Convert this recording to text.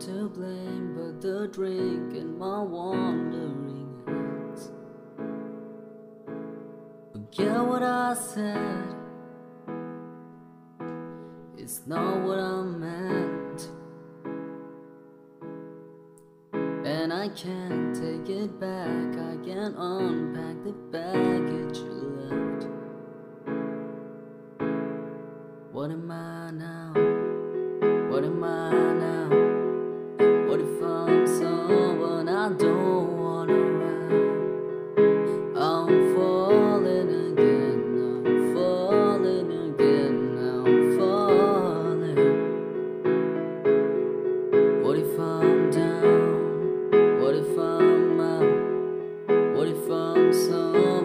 to blame but the drink and my wandering hands. Forget what I said. It's not what I meant. And I can't take it back. I can't unpack the baggage you left. What am I now? I'm someone I don't want around. I'm falling again, I'm falling again, I'm falling. What if I'm down? What if I'm out? What if I'm someone?